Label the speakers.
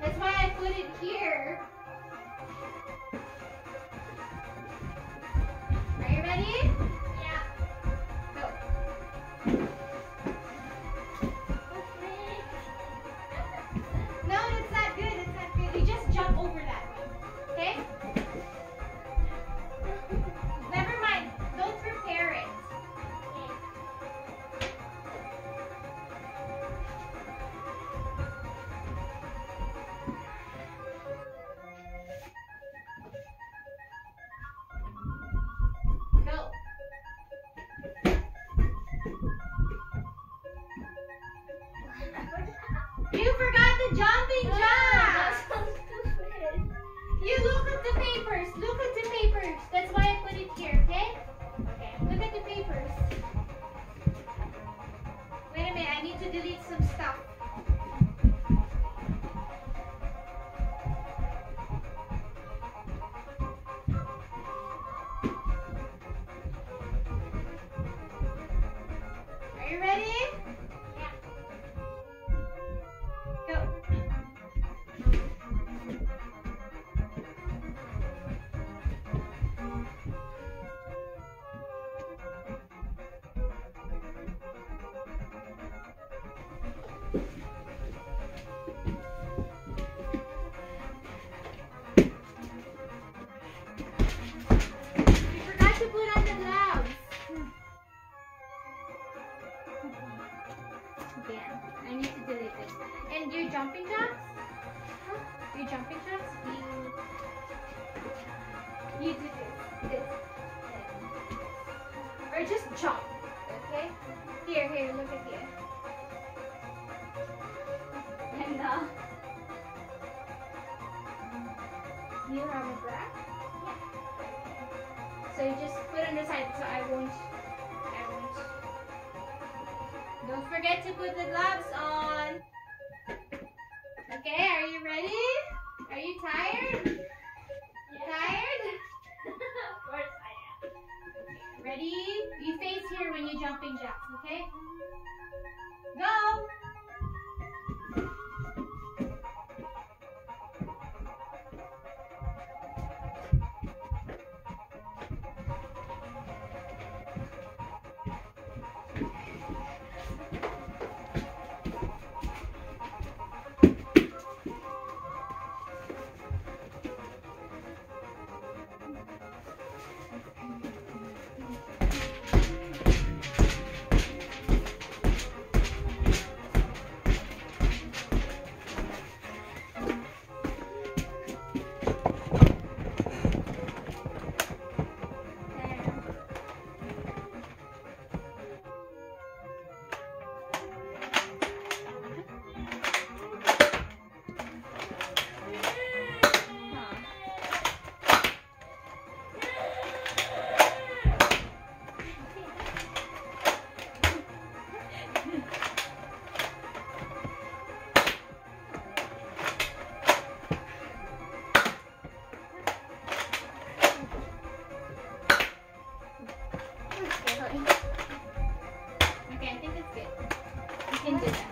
Speaker 1: That's why I put it here. Are you ready? You forgot the jumping jack. You look at the papers. Look at the papers. That's why I put it here, okay? Okay. Look at the papers. Wait a minute. I need to delete some stuff. Are you ready? Jumping jacks? Your jumping jacks? You, you do this, this, or just jump. Okay? Here, here, look at here. And uh, you have a bra? So you just put on the side so I won't, I won't. Don't forget to put the gloves on. You tired? Tired?
Speaker 2: of course I am.
Speaker 1: Ready? You face here when you're jumping jacks, okay? Go! changes.